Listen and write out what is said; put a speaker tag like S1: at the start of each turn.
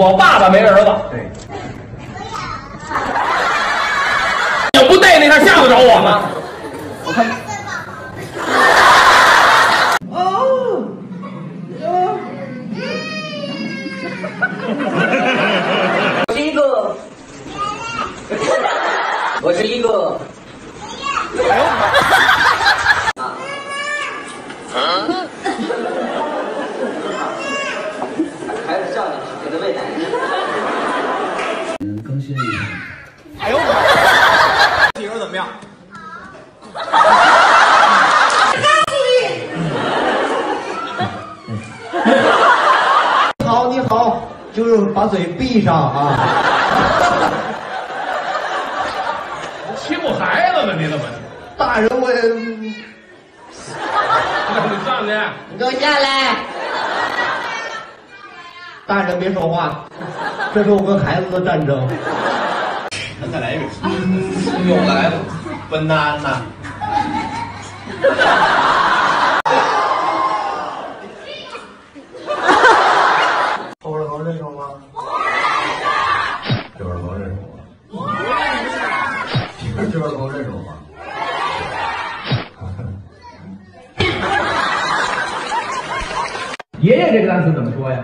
S1: 我爸爸没儿子，
S2: 对，
S1: 要不带那天吓得着我吗？
S2: 我看。哦，
S3: 我是一个，我是一个，孩子叫你，给他喂奶。
S2: 嗯，更新一下。
S1: 哎呦我！媳妇怎么样？
S2: 好，你好，就是把嘴闭上啊。
S1: 欺负孩子呢？你怎么？
S2: 大人我也，
S1: 你上去！
S2: 你给我下来。大人别说话，这是我跟孩子的战争。
S4: 咱再来一遍，又来了，笨蛋呐！
S2: 后边头认识我吗？
S4: 这边头认识我吗？
S2: 这边头认识我吗？
S1: 爷爷这个单词怎么说呀？